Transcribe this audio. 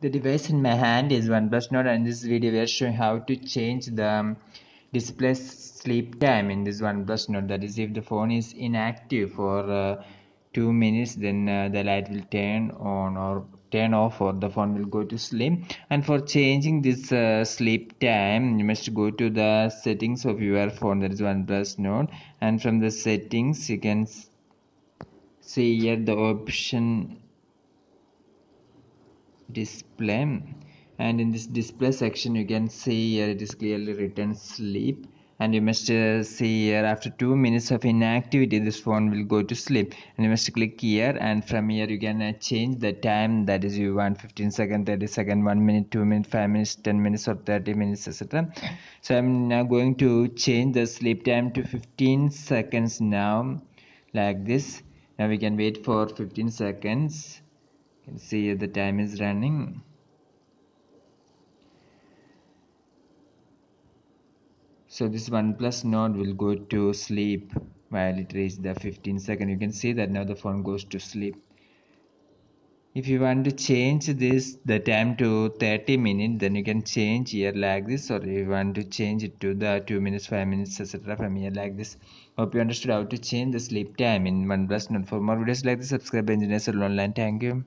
the device in my hand is OnePlus Nord and this video we are showing how to change the um, display sleep time in this OnePlus Nord that is if the phone is inactive for uh, 2 minutes then uh, the light will turn on or turn off or the phone will go to sleep. And for changing this uh, sleep time you must go to the settings of your phone. That is OnePlus Nord and from the settings you can see here the option display. And in this display section you can see here it is clearly written sleep. And you must uh, see here after two minutes of inactivity this phone will go to sleep. And you must click here and from here you can uh, change the time. That is you want 15 second 30 second 1 minute 2 minute 5 minutes 10 minutes or 30 minutes etc so i'm now going to change the sleep time to 15 seconds now like this. Now we can wait for 15 seconds can see the time is running. So this OnePlus Nord will go to sleep while it reaches the 15 second. You can see that now the phone goes to sleep. If you want to change this the time to 30 minutes then you can change here like this. Or if you want to change it to the 2 minutes 5 minutes etc from here like this. Hope you understood how to change the sleep time in OnePlus Nord. For more videos like this subscribe engineers online. Thank you